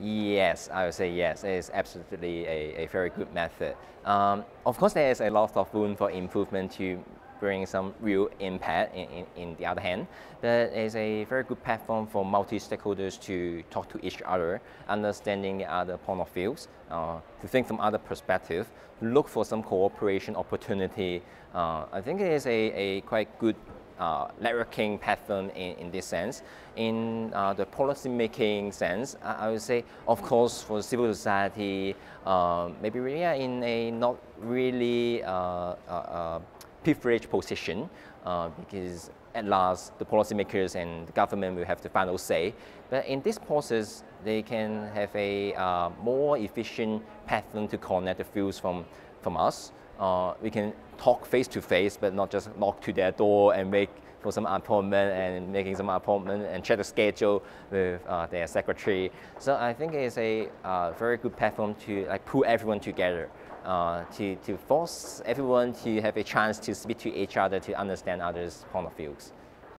Yes, I would say yes. It is absolutely a, a very good method. Um, of course, there is a lot of room for improvement to bring some real impact in, in, in, the other hand, but it's a very good platform for multi-stakeholders to talk to each other, understanding the other point of views, uh, to think from other perspective, look for some cooperation opportunity. Uh, I think it is a, a quite good uh, networking pattern in, in this sense. In uh, the policy making sense, I, I, would say, of course, for civil society, uh, maybe we are in a not really uh, uh, uh, privileged position because at last the policymakers and the government will have the final say. But in this process, they can have a more efficient pattern to connect the views from, from us uh, we can talk face to face, but not just knock to their door and make for some appointment and making some appointment and check the schedule with uh, their secretary. So I think it's a uh, very good platform to like pull everyone together. Uh, to, to force everyone to have a chance to speak to each other to understand others' point of views.